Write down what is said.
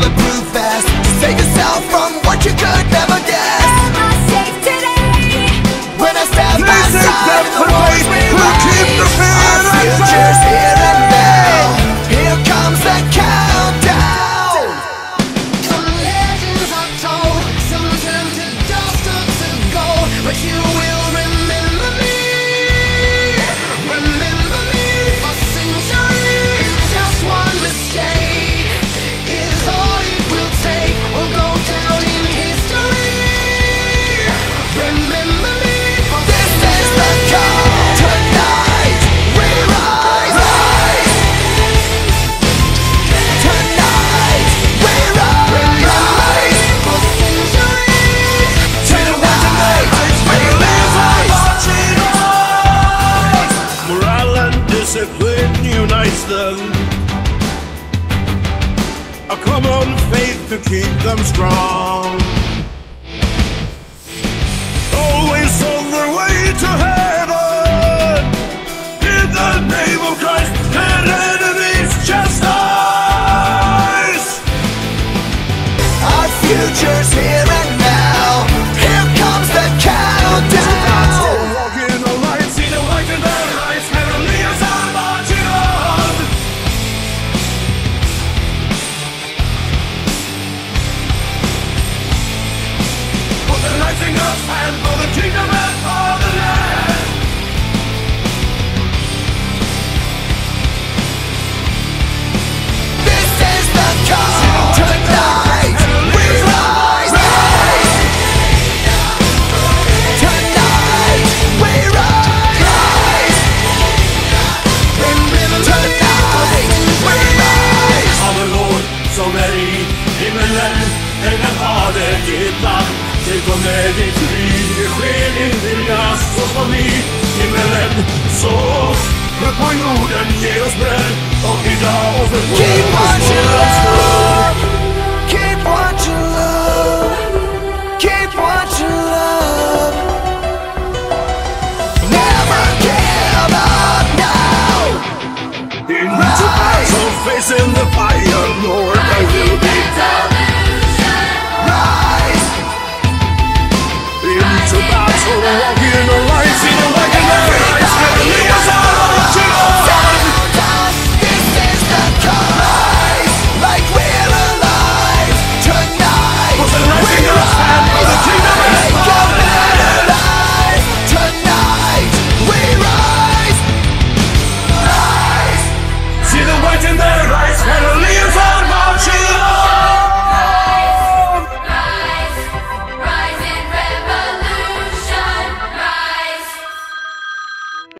bulletproof vest. To save yourself from what you could it unites them. A common faith to keep them strong. Cross and the Jingle Utan med ditt lyse sken himmelen Så upp på jorden, ge oss Och idag och för vår